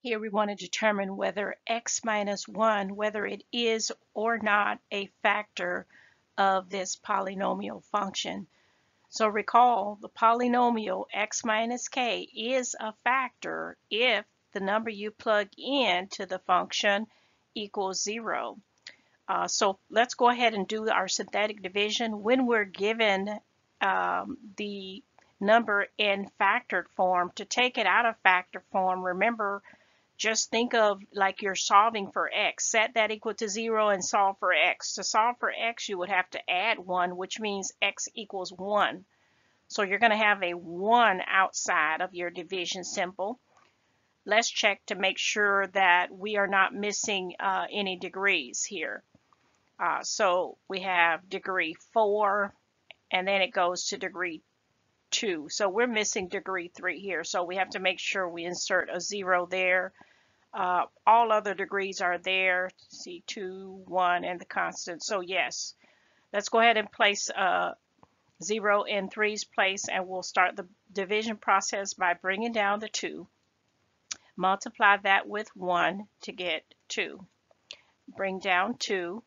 Here we want to determine whether x minus 1, whether it is or not a factor of this polynomial function. So recall the polynomial x minus k is a factor if the number you plug in to the function equals 0. Uh, so let's go ahead and do our synthetic division. When we're given um, the number in factored form, to take it out of factor form, remember just think of like you're solving for x. Set that equal to 0 and solve for x. To solve for x, you would have to add 1, which means x equals 1. So you're going to have a 1 outside of your division symbol. Let's check to make sure that we are not missing uh, any degrees here. Uh, so we have degree 4, and then it goes to degree 2. So we're missing degree 3 here. So we have to make sure we insert a 0 there. Uh, all other degrees are there. See, 2, 1, and the constant. So yes, let's go ahead and place uh, 0 in 3's place, and we'll start the division process by bringing down the 2. Multiply that with 1 to get 2. Bring down 2.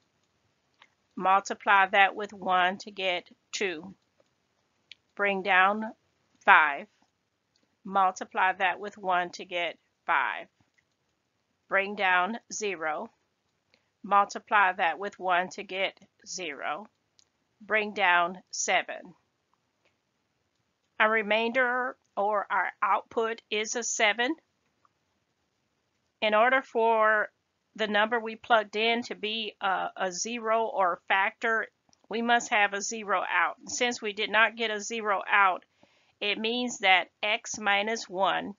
Multiply that with 1 to get 2. Bring down 5. Multiply that with 1 to get 5 bring down 0, multiply that with 1 to get 0, bring down 7. Our remainder or our output is a 7. In order for the number we plugged in to be a, a 0 or factor, we must have a 0 out. Since we did not get a 0 out, it means that x minus 1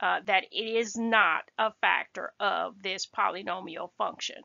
uh, that it is not a factor of this polynomial function.